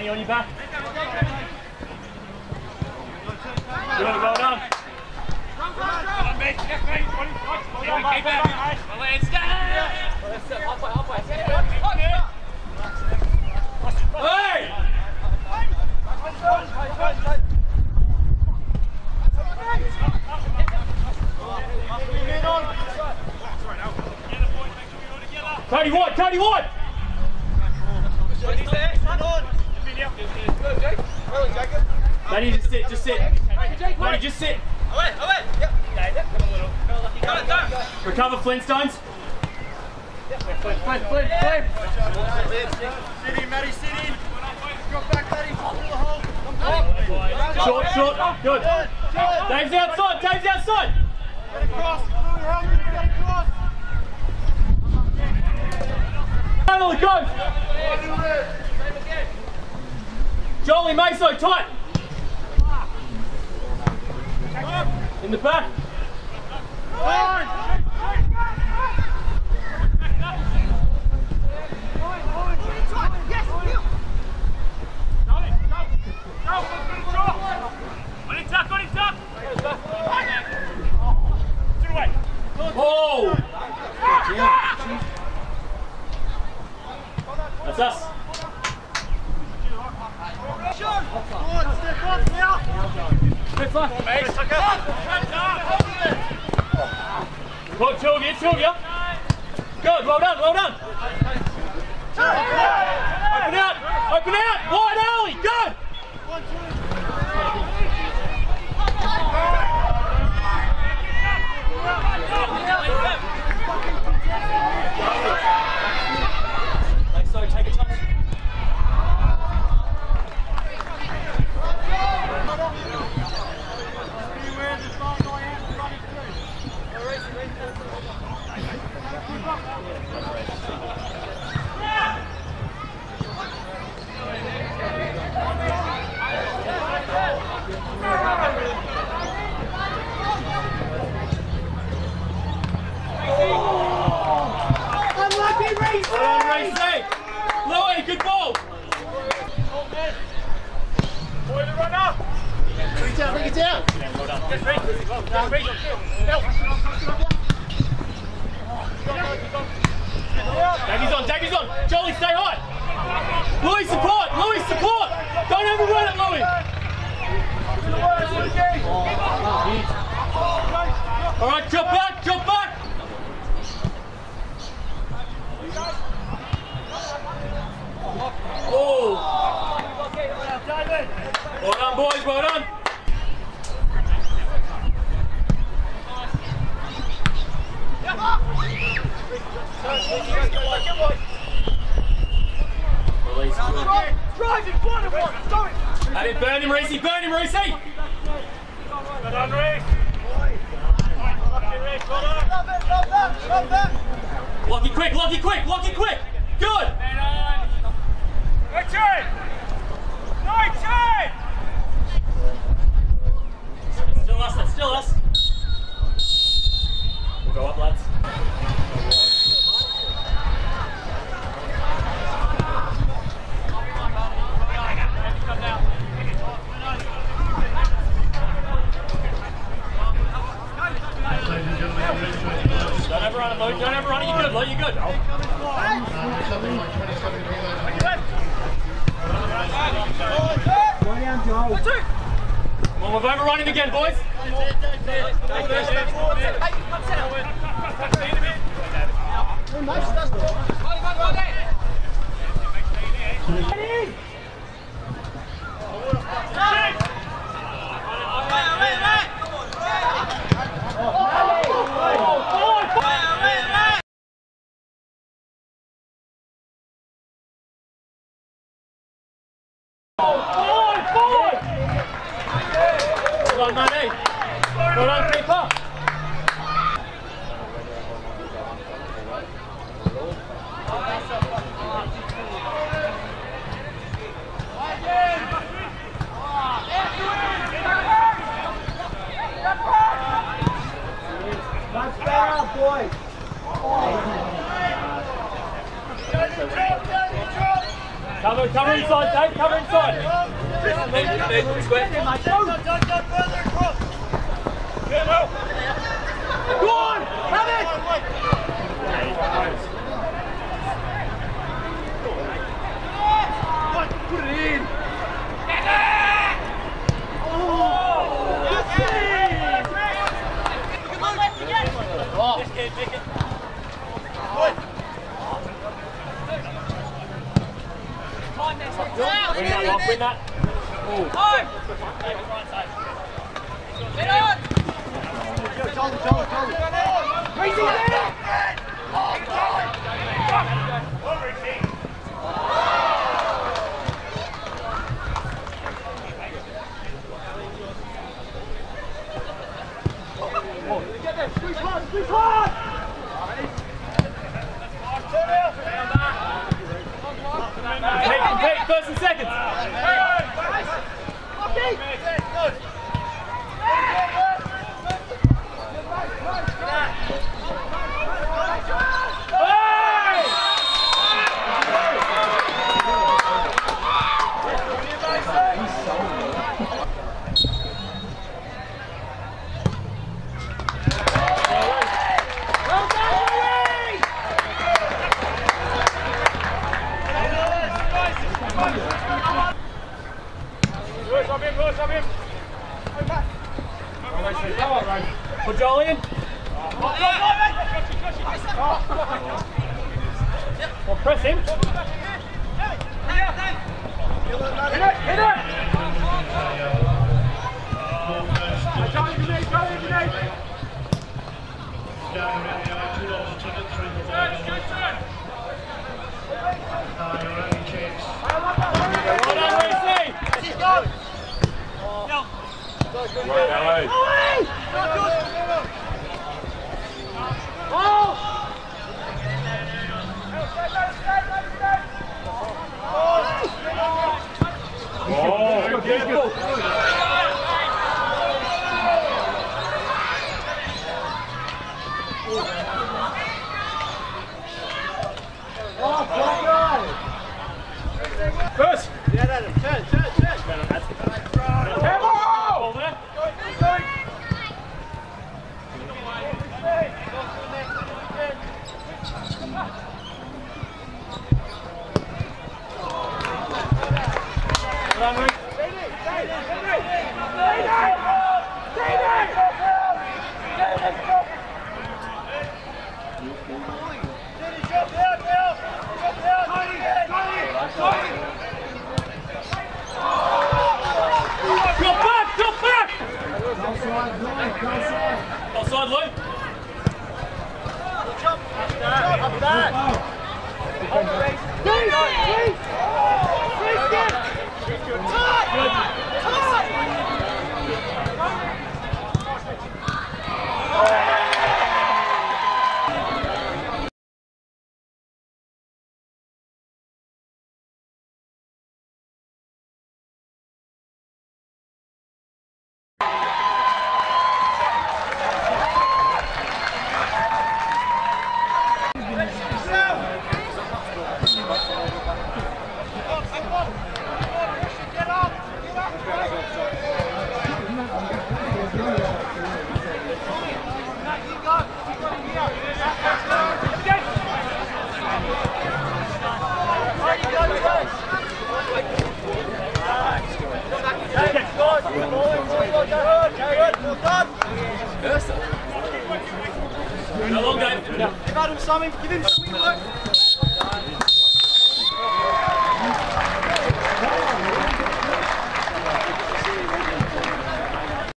Lenny on your back. Good, well done. Hey! Tony White, Tony White! Lenny, just sit, just sit. Lenny, just sit. Away, away. Yep. Recover Flintstones. Flint, Flint, Flint, Flint. Sit in, Matty, sit in. Drop back, Matty. Through the hole. Come on. Short, short, good. Dave's outside, Dave's outside. Get across. Get across. It, go. Jolie, Meso, tight. In the back. Oh! That's us. Come on, step up now. Quick fire. Two of you, two of you. Good, well done, well done. Open out, open out, wide alley, good. Like Boy, the runner! Bring it down, bring it down. Davey's on, Davey's on. Jolie, stay high. Louis, support. Louis, support. Don't overrun it, Louis. All right, drop back. Oh. Well done, boys, well done. That's still us. We'll go up, lads. Don't ever run it, Luke. Don't ever run it. You're good, Luke. You're good. Come on, we've overrun him again, boys. Forward, forward! Well done, mate. Well done, keeper. Much Cover, cover inside, Dave, cover inside. Go on, have it! Put it in. Win that, Rob, win that. Charlie, Charlie, Charlie. Compete, Him. Hit it, it. Done, Reece. Oh, beautiful. First. Yeah, Adam, turn, turn, turn. Ball there. Well done, Reece. Drop back, drop back. Offside, Luke. Up that. How long, Dave? Give Adam something, give him something to work.